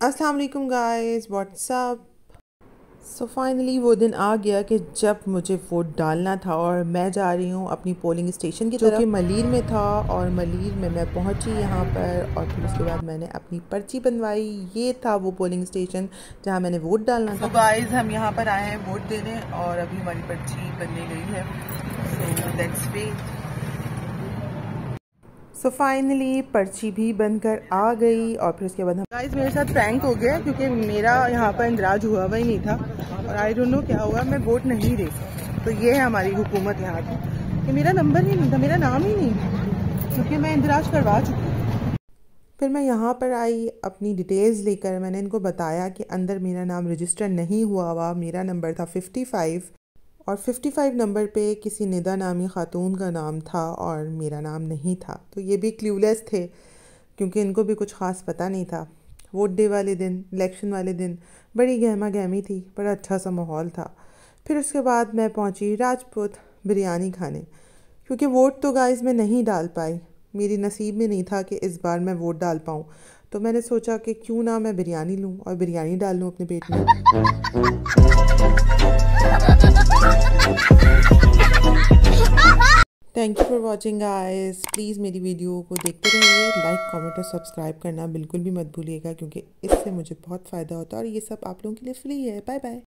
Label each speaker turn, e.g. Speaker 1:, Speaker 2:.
Speaker 1: अस्सलाम वालेकुम guys what's up so finally वो दिन आ गया कि जब मुझे वोट डालना था और मैं जा रही हूँ अपनी पोलिंग स्टेशन की तरफ़। कि मलिर में था और मलिर में मैं पहुँची यहाँ पर और फिर उसके बाद मैंने अपनी पर्ची बनवाई। ये था वो पोलिंग स्टेशन जहाँ मैंने वोट डालना था। गाइस so हम यहाँ पर आए हैं वोट देने और अभी हमारी पर्ची बनने गई है। So let's wait so so finally पर्ची भी बनकर आ गई और फिर उसके बाद हम गाइस मेरे साथ प्रैंक हो गया क्योंकि मेरा यहाँ पर इंदराज हुआ हुआ ही नहीं था और आई डोंट नो क्या हुआ मैं वोट नहीं दे तो ये है हमारी हुकूमत यहाँ की। कि मेरा नंबर ही नहीं था मेरा नाम ही नहीं था क्योंकि मैं इंदराज करवा चुकी फिर मैं यहाँ पर आई अपनी डिटेल्स लेकर मैंने इनको बताया कि अंदर मेरा नाम रजिस्टर नहीं हुआ हुआ मेरा नंबर था फिफ्टी फाइव और 55 नंबर पे किसी निदा नामी ख़ातून का नाम था और मेरा नाम नहीं था। तो ये भी क्लूलेस थे, क्योंकि इनको भी कुछ ख़ास पता नहीं था। वोट डे वाले दिन इलेक्शन वाले दिन बड़ी गहमा गहमी थी, बड़ा अच्छा सा माहौल था। फिर उसके बाद मैं पहुँची राजपूत बिरयानी खाने, क्योंकि वोट तो गाइस मैं नहीं डाल पाई। मेरी नसीब में नहीं था कि इस बार मैं वोट डाल पाऊँ। तो मैंने सोचा कि क्यों ना मैं बिरयानी लूँ और बिरयानी डाल लूँ अपने पेट में। वॉचिंग गाइस प्लीज़ मेरी वीडियो को देखते रहिए। लाइक कमेंट और सब्सक्राइब करना बिल्कुल भी मत भूलिएगा, क्योंकि इससे मुझे बहुत फ़ायदा होता है और ये सब आप लोगों के लिए फ्री है। Bye bye